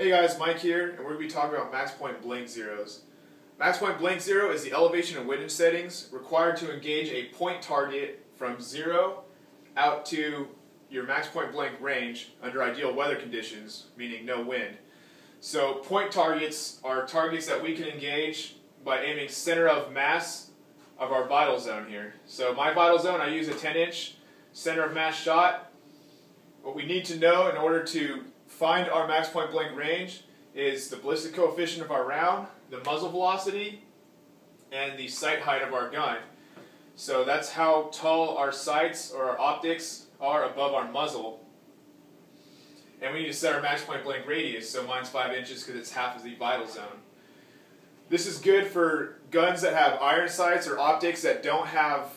Hey guys, Mike here, and we're going to be talking about max point blank zeros. Max point blank zero is the elevation and windage settings required to engage a point target from zero out to your max point blank range under ideal weather conditions, meaning no wind. So point targets are targets that we can engage by aiming center of mass of our vital zone here. So my vital zone, I use a 10 inch center of mass shot. What we need to know in order to find our max point blank range is the ballistic coefficient of our round, the muzzle velocity, and the sight height of our gun. So that's how tall our sights or our optics are above our muzzle. And we need to set our max point blank radius, so mine's 5 inches because it's half of the vital zone. This is good for guns that have iron sights or optics that don't have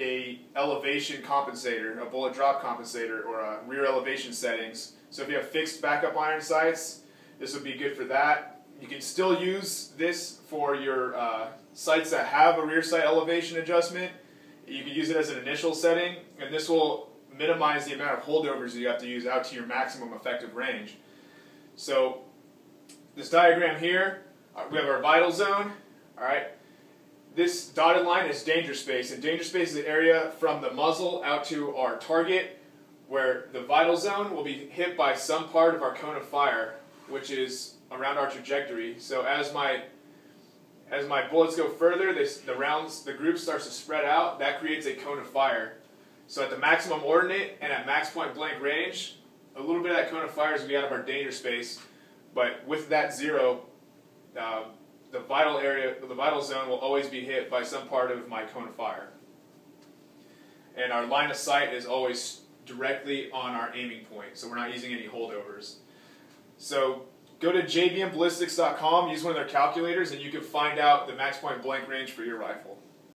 a elevation compensator, a bullet drop compensator, or a rear elevation settings. So if you have fixed backup iron sights, this would be good for that. You can still use this for your uh, sights that have a rear sight elevation adjustment. You can use it as an initial setting, and this will minimize the amount of holdovers you have to use out to your maximum effective range. So this diagram here, uh, we have our vital zone, all right? This dotted line is danger space, and danger space is the area from the muzzle out to our target where the vital zone will be hit by some part of our cone of fire, which is around our trajectory. So as my as my bullets go further, the rounds, the group starts to spread out. That creates a cone of fire. So at the maximum ordinate and at max point blank range, a little bit of that cone of fire is going to be out of our danger space. But with that zero, uh, the vital area, the vital zone will always be hit by some part of my cone of fire. And our line of sight is always directly on our aiming point, so we're not using any holdovers. So go to jbmballistics.com, use one of their calculators, and you can find out the max point blank range for your rifle.